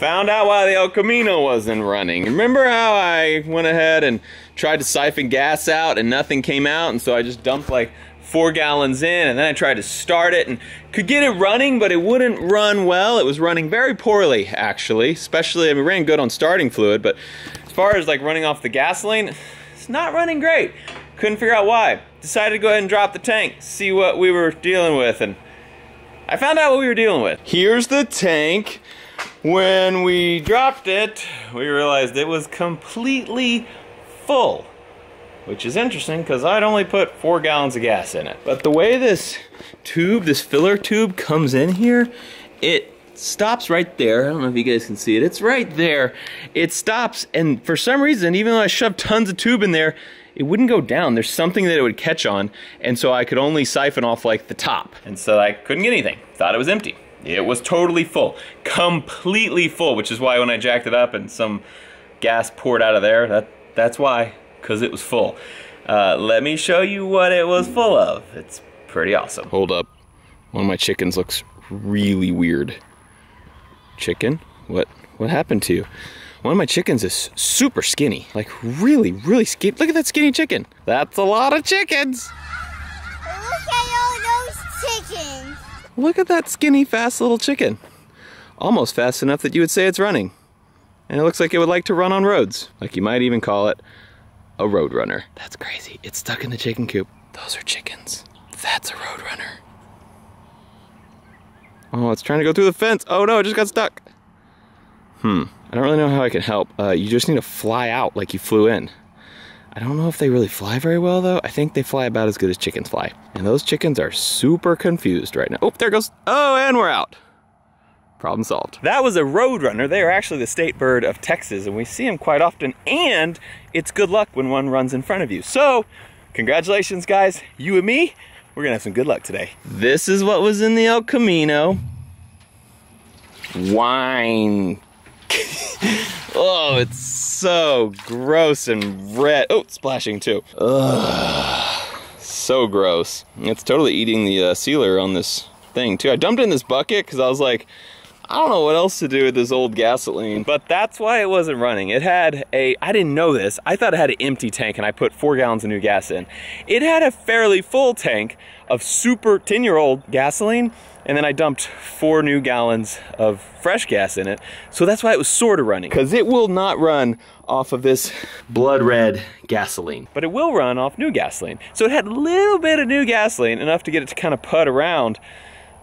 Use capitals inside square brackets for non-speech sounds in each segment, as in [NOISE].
Found out why the El Camino wasn't running. Remember how I went ahead and tried to siphon gas out and nothing came out and so I just dumped like four gallons in and then I tried to start it and could get it running but it wouldn't run well. It was running very poorly actually, especially, I mean, ran good on starting fluid but as far as like running off the gasoline, it's not running great. Couldn't figure out why. Decided to go ahead and drop the tank, see what we were dealing with and I found out what we were dealing with. Here's the tank. When we dropped it, we realized it was completely full, which is interesting because I'd only put four gallons of gas in it. But the way this tube, this filler tube comes in here, it stops right there. I don't know if you guys can see it. It's right there. It stops, and for some reason, even though I shoved tons of tube in there, it wouldn't go down. There's something that it would catch on, and so I could only siphon off like the top. And so I couldn't get anything. Thought it was empty. It was totally full, completely full, which is why when I jacked it up and some gas poured out of there, that that's why, because it was full. Uh, let me show you what it was full of. It's pretty awesome. Hold up. One of my chickens looks really weird. Chicken? What what happened to you? One of my chickens is super skinny. Like really, really skinny. Look at that skinny chicken. That's a lot of chickens. Look at all those chickens. Look at that skinny, fast little chicken. Almost fast enough that you would say it's running. And it looks like it would like to run on roads. Like you might even call it a road runner. That's crazy. It's stuck in the chicken coop. Those are chickens. That's a road runner. Oh, it's trying to go through the fence. Oh no, it just got stuck. Hmm. I don't really know how I can help. Uh, you just need to fly out like you flew in. I don't know if they really fly very well though. I think they fly about as good as chickens fly. And those chickens are super confused right now. Oh, there goes. Oh, and we're out. Problem solved. That was a roadrunner. They are actually the state bird of Texas and we see them quite often and it's good luck when one runs in front of you. So, congratulations guys, you and me, we're gonna have some good luck today. This is what was in the El Camino. Wine. [LAUGHS] oh, it's so gross and red. Oh, splashing too. Ugh, so gross. It's totally eating the uh, sealer on this thing too. I dumped in this bucket because I was like, I don't know what else to do with this old gasoline, but that's why it wasn't running. It had a, I didn't know this, I thought it had an empty tank and I put four gallons of new gas in. It had a fairly full tank of super 10 year old gasoline and then I dumped four new gallons of fresh gas in it. So that's why it was sort of running. Because it will not run off of this blood red gasoline, but it will run off new gasoline. So it had a little bit of new gasoline, enough to get it to kind of put around,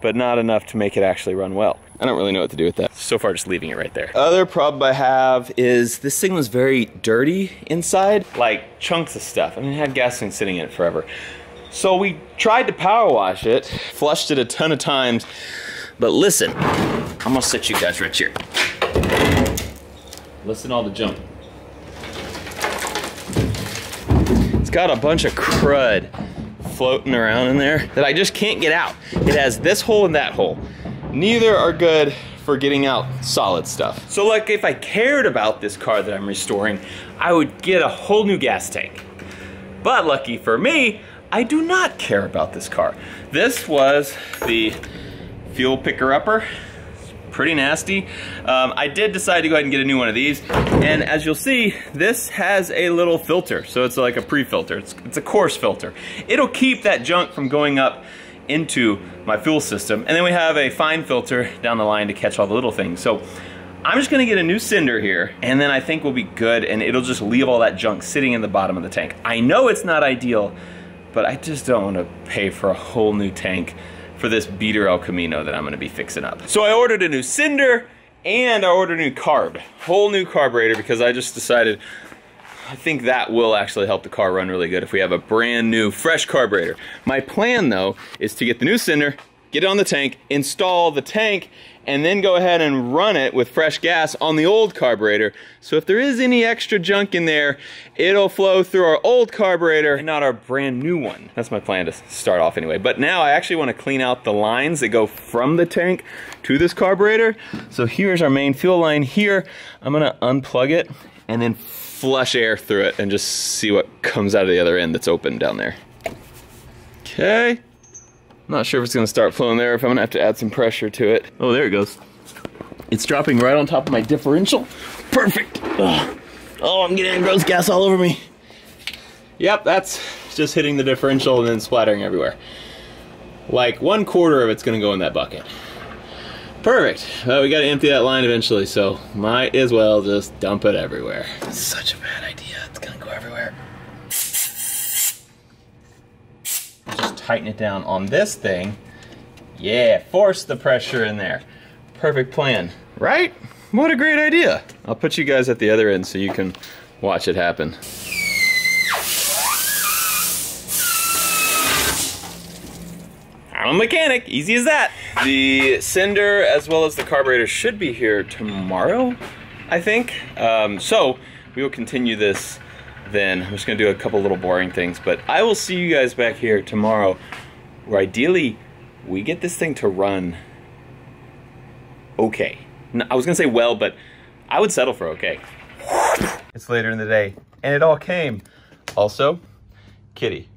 but not enough to make it actually run well. I don't really know what to do with that. So far, just leaving it right there. Other problem I have is this thing was very dirty inside, like chunks of stuff. I mean, it had gasoline sitting in it forever. So we tried to power wash it, flushed it a ton of times, but listen, I'm gonna set you guys right here. Listen all the junk. It's got a bunch of crud floating around in there that I just can't get out. It has this hole and that hole. Neither are good for getting out solid stuff. So like if I cared about this car that I'm restoring, I would get a whole new gas tank. But lucky for me, I do not care about this car. This was the fuel picker-upper. Pretty nasty. Um, I did decide to go ahead and get a new one of these. And as you'll see, this has a little filter. So it's like a pre-filter. It's, it's a coarse filter. It'll keep that junk from going up into my fuel system. And then we have a fine filter down the line to catch all the little things. So I'm just gonna get a new sender here and then I think we'll be good and it'll just leave all that junk sitting in the bottom of the tank. I know it's not ideal, but I just don't want to pay for a whole new tank for this beater El Camino that I'm going to be fixing up. So I ordered a new sender and I ordered a new carb, whole new carburetor because I just decided I think that will actually help the car run really good if we have a brand new fresh carburetor. My plan though is to get the new sender, get it on the tank, install the tank, and then go ahead and run it with fresh gas on the old carburetor. So if there is any extra junk in there, it'll flow through our old carburetor and not our brand new one. That's my plan to start off anyway. But now I actually want to clean out the lines that go from the tank to this carburetor. So here's our main fuel line here. I'm gonna unplug it and then flush air through it and just see what comes out of the other end that's open down there. Okay. Not sure if it's gonna start flowing there, if I'm gonna have to add some pressure to it. Oh, there it goes. It's dropping right on top of my differential. Perfect. Ugh. Oh, I'm getting gross gas all over me. Yep, that's just hitting the differential and then splattering everywhere. Like one quarter of it's gonna go in that bucket. Perfect. Well, we gotta empty that line eventually, so might as well just dump it everywhere. Such a bad idea. It's gonna go everywhere. Just tighten it down on this thing. Yeah, force the pressure in there. Perfect plan, right? What a great idea. I'll put you guys at the other end so you can watch it happen. I'm a mechanic, easy as that. The sender as well as the carburetor should be here tomorrow, I think. Um, so we will continue this then. I'm just gonna do a couple little boring things, but I will see you guys back here tomorrow where ideally we get this thing to run okay. I was gonna say well, but I would settle for okay. It's later in the day, and it all came. Also, kitty.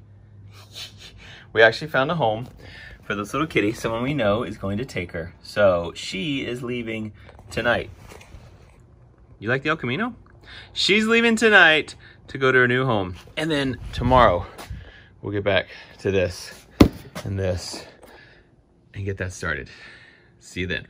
we actually found a home for this little kitty. Someone we know is going to take her. So she is leaving tonight. You like the El Camino? She's leaving tonight to go to her new home. And then tomorrow, we'll get back to this and this and get that started. See you then.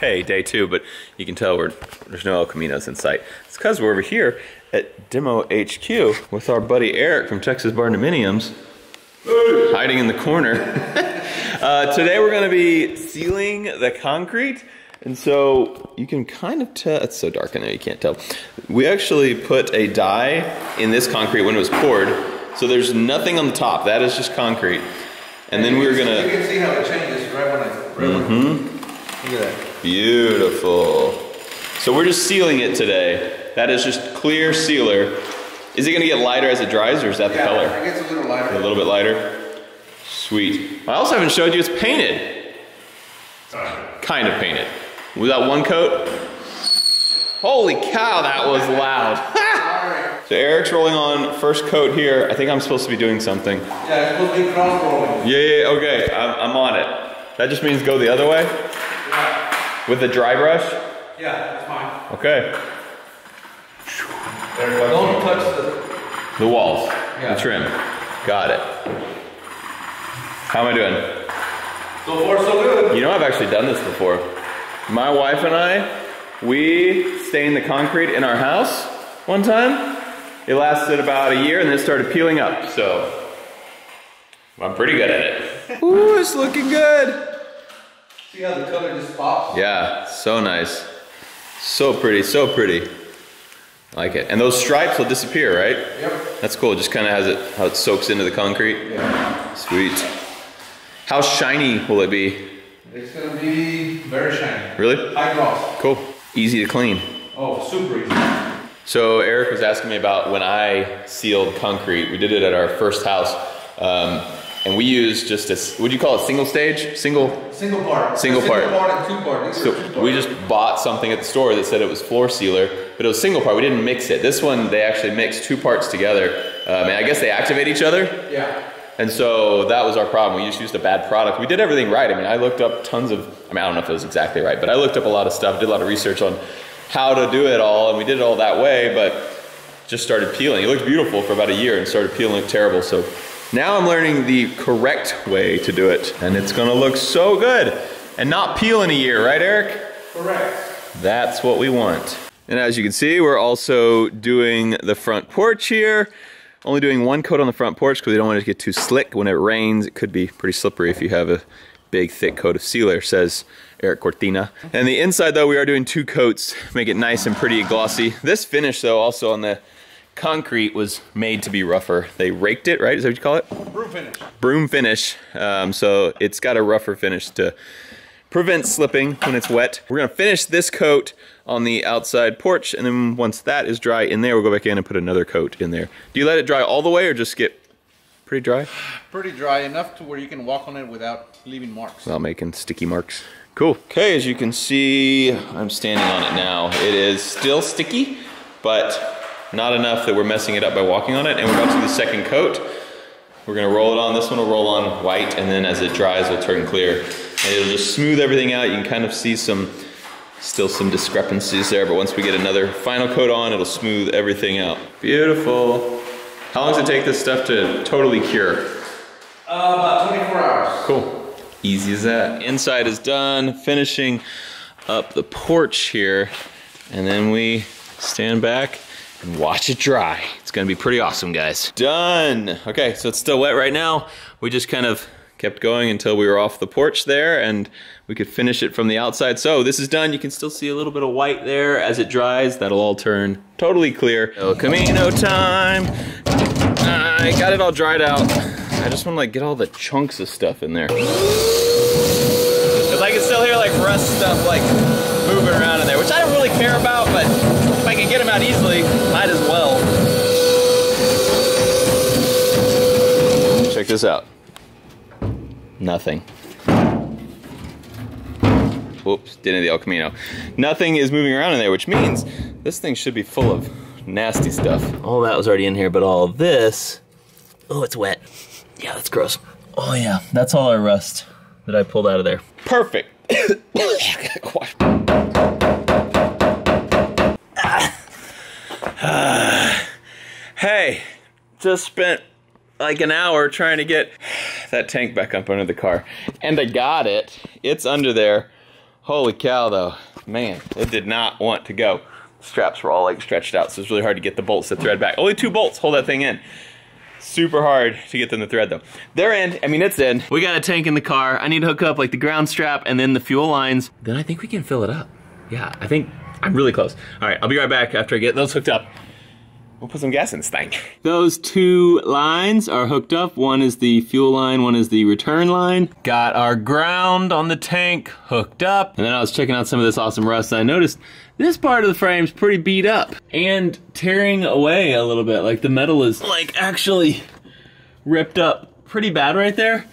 Hey, day two, but you can tell we're, there's no El Caminos in sight. It's because we're over here at Demo HQ with our buddy Erik from Texas Barndominiums hiding in the corner. [LAUGHS] uh, today we're gonna be sealing the concrete. And so you can kind of tell, it's so dark in there you can't tell. We actually put a dye in this concrete when it was poured. So there's nothing on the top, that is just concrete. And then we were gonna. You can see how it changes right when I. Right mm-hmm. Look at that. Beautiful. So we're just sealing it today. That is just clear sealer. Is it gonna get lighter as it dries or is that the yeah, color? It gets a little lighter. A little bit lighter? Sweet. I also haven't showed you it's painted. Kind of painted. We got one coat. Holy cow, that was loud. [LAUGHS] so Erik's rolling on first coat here. I think I'm supposed to be doing something. Yeah, it's supposed to be cross rolling. Yeah, yeah, okay, I'm, I'm on it. That just means go the other way? Yeah. With the dry brush? Yeah, that's fine. Okay. Don't touch the. The walls, Yeah. the trim. Got it. How am I doing? So far, so good. You know, I've actually done this before. My wife and I, we stained the concrete in our house one time. It lasted about a year and then it started peeling up, so I'm pretty good at it. Ooh, it's looking good. See how the color just pops? Yeah, so nice. So pretty, so pretty. I like it. And those stripes will disappear, right? Yep. That's cool. It just kind of has it, how it soaks into the concrete. Yeah. Sweet. How shiny will it be? It's gonna be very shiny. Really? High gloss. Cool. Easy to clean. Oh, super easy. So Erik was asking me about when I sealed concrete. We did it at our first house. Um, and we used just a, would you call it single stage? Single? Single part. Single part. Single part and two part. Are two So part. we just bought something at the store that said it was floor sealer, but it was single part. We didn't mix it. This one, they actually mixed two parts together. Um, and I guess they activate each other. Yeah. And so that was our problem. We just used a bad product. We did everything right. I mean, I looked up tons of, I mean, I don't know if it was exactly right, but I looked up a lot of stuff, did a lot of research on how to do it all, and we did it all that way, but just started peeling. It looked beautiful for about a year and started peeling terrible. So now I'm learning the correct way to do it, and it's gonna look so good and not peel in a year, right, Erik? Correct. That's what we want. And as you can see, we're also doing the front porch here. Only doing one coat on the front porch because we don't want it to get too slick. When it rains, it could be pretty slippery if you have a big thick coat of sealer, says Erik Cortina. And the inside though, we are doing two coats, make it nice and pretty glossy. This finish though, also on the concrete was made to be rougher. They raked it, right? Is that what you call it? Broom finish. broom finish. Um, so it's got a rougher finish to prevent slipping when it's wet. We're gonna finish this coat on the outside porch and then once that is dry in there, we'll go back in and put another coat in there. Do you let it dry all the way or just get pretty dry? Pretty dry enough to where you can walk on it without leaving marks. Without making sticky marks. Cool. Okay, as you can see, I'm standing on it now. It is still sticky, but not enough that we're messing it up by walking on it. And we're about to do the second coat. We're gonna roll it on. This one will roll on white, and then as it dries, it'll turn clear. And it'll just smooth everything out. You can kind of see some Still some discrepancies there, but once we get another final coat on, it'll smooth everything out. Beautiful. How long does it take this stuff to totally cure? Uh, about 24 hours. Cool. Easy as that. Inside is done, finishing up the porch here, and then we stand back and watch it dry. It's gonna be pretty awesome, guys. Done. Okay, so it's still wet right now. We just kind of kept going until we were off the porch there and we could finish it from the outside. So this is done. You can still see a little bit of white there as it dries. That'll all turn totally clear. El Camino time. I got it all dried out. I just want to like get all the chunks of stuff in there. Cause I can still hear like rust stuff like moving around in there, which I don't really care about, but if I can get them out easily, might as well. Check this out. Nothing. Whoops, didn't the El Camino. Nothing is moving around in there, which means this thing should be full of nasty stuff. All that was already in here, but all this, oh, it's wet. Yeah, that's gross. Oh yeah, that's all our rust that I pulled out of there. Perfect. [COUGHS] [COUGHS] hey, just spent like an hour trying to get that tank back up under the car. And I got it. It's under there. Holy cow though. Man, it did not want to go. Straps were all like stretched out, so it's really hard to get the bolts to thread back. Only two bolts hold that thing in. Super hard to get them to thread though. They're in, I mean it's in. We got a tank in the car. I need to hook up like the ground strap and then the fuel lines. Then I think we can fill it up. Yeah, I think I'm really close. All right, I'll be right back after I get those hooked up. We'll put some gas in this thing. [LAUGHS] Those two lines are hooked up. One is the fuel line, one is the return line. Got our ground on the tank hooked up. And then I was checking out some of this awesome rust and I noticed this part of the frame's pretty beat up and tearing away a little bit. Like the metal is like actually ripped up pretty bad right there.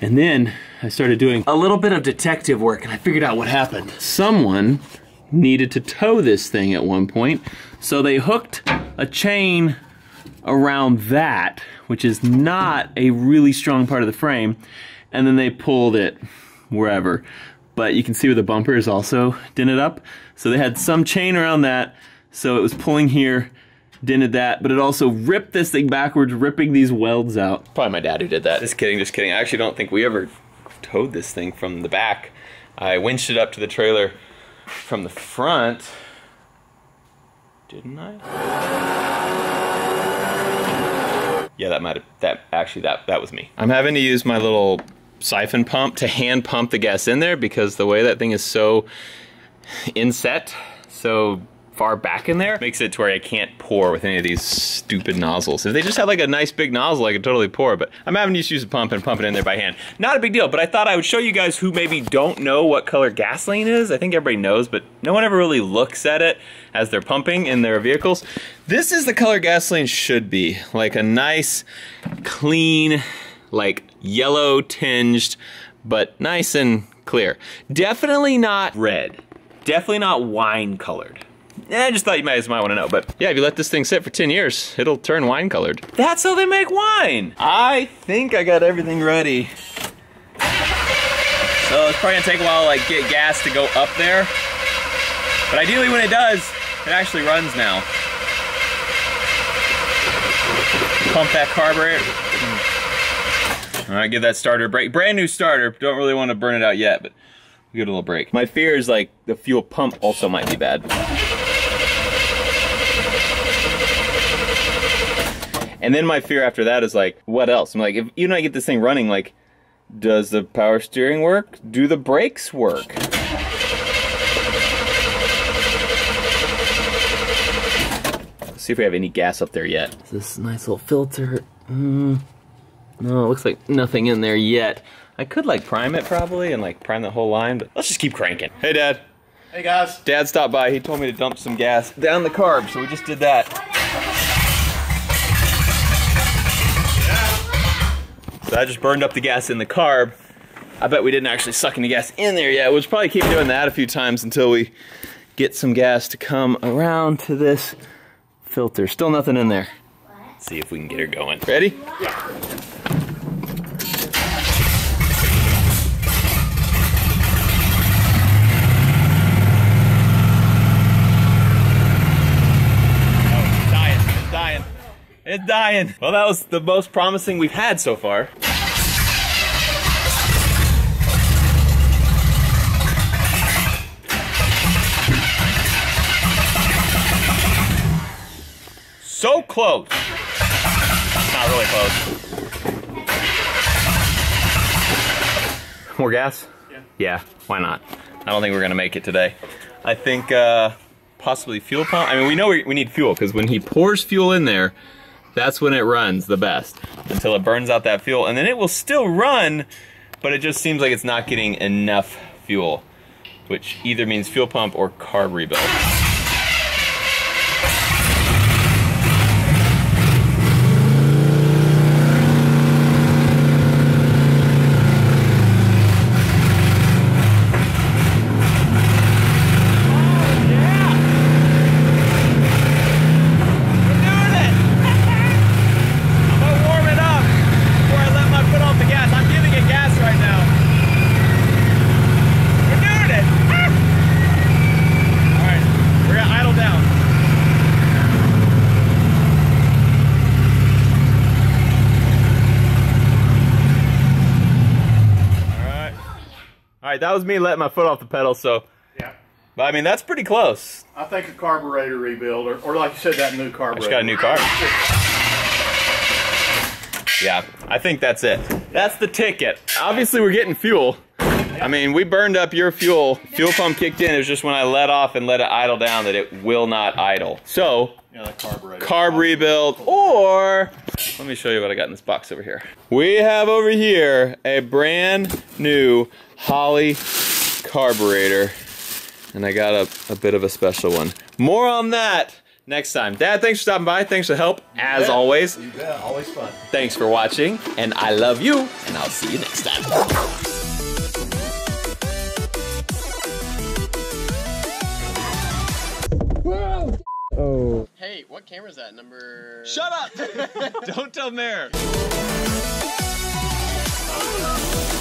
And then I started doing a little bit of detective work and I figured out what happened. Someone needed to tow this thing at one point. So they hooked a chain around that, which is not a really strong part of the frame, and then they pulled it wherever. But you can see where the bumper is also dented up. So they had some chain around that, so it was pulling here, dented that, but it also ripped this thing backwards, ripping these welds out. Probably my dad who did that. Just kidding, just kidding. I actually don't think we ever towed this thing from the back. I winched it up to the trailer from the front. Didn't I? Yeah, that might have, that, actually, that, that was me. I'm having to use my little siphon pump to hand pump the gas in there because the way that thing is so inset, so far back in there, makes it to where I can't pour with any of these stupid nozzles. If they just had like a nice big nozzle, I could totally pour, but I'm having to just use a pump and pump it in there by hand. Not a big deal, but I thought I would show you guys who maybe don't know what color gasoline is. I think everybody knows, but no one ever really looks at it as they're pumping in their vehicles. This is the color gasoline should be. Like a nice, clean, like yellow tinged, but nice and clear. Definitely not red. Definitely not wine colored. I just thought you guys might want to know, but yeah, if you let this thing sit for 10 years, it'll turn wine colored. That's how they make wine. I think I got everything ready. So it's probably gonna take a while to like get gas to go up there. But ideally when it does, it actually runs now. Pump that carburetor. Hmm. All right, give that starter a break. Brand new starter. Don't really want to burn it out yet, but give it a little break. My fear is like the fuel pump also might be bad. And then my fear after that is like, what else? I'm like, if even I get this thing running, like, does the power steering work? Do the brakes work? Let's see if we have any gas up there yet. This nice little filter. Mm, no, it looks like nothing in there yet. I could like prime it probably and like prime the whole line, but let's just keep cranking. Hey, Dad. Hey guys. Dad stopped by. He told me to dump some gas down the carb, so we just did that. So I just burned up the gas in the carb. I bet we didn't actually suck any gas in there yet. We'll probably keep doing that a few times until we get some gas to come around to this filter. Still nothing in there. Let's see if we can get her going. Ready? Dying. Well, that was the most promising we've had so far. So close. Not really close. More gas? Yeah. Yeah, why not? I don't think we're gonna make it today. I think uh, possibly fuel pump. I mean, we know we, we need fuel because when he pours fuel in there, that's when it runs the best until it burns out that fuel. And then it will still run, but it just seems like it's not getting enough fuel, which either means fuel pump or carb rebuild. I'm gonna warm it up before I let my foot off the gas. I'm giving it gas right now. We're doing it. All right, we're gonna idle down. All right. All right, that was me letting my foot off the pedal. So, Yeah. but I mean that's pretty close. I think a carburetor rebuild, or, or like you said, that new I carburetor. just got a new car. Yeah, I think that's it. That's the ticket. Obviously, we're getting fuel. I mean, we burned up your fuel. Fuel pump kicked in. It was just when I let off and let it idle down that it will not idle. So, Yeah, carb rebuild, or let me show you what I got in this box over here. We have over here a brand new Holley carburetor, and I got a, a bit of a special one. More on that next time. Dad, thanks for stopping by. Thanks for the help, as bet. always. You bet, always fun. Thanks for watching, and I love you, and I'll see you next time. Hey, what camera is that? Number. Shut up! [LAUGHS] [LAUGHS] Don't tell Mayor. up!